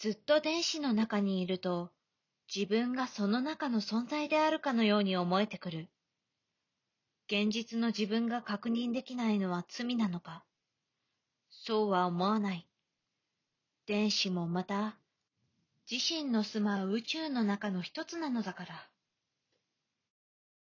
ずっと電子の中にいると、自分がその中の存在であるかのように思えてくる。現実の自分が確認できないのは罪なのかそうは思わない。電子もまた、自身の住まう宇宙の中の一つなのだから。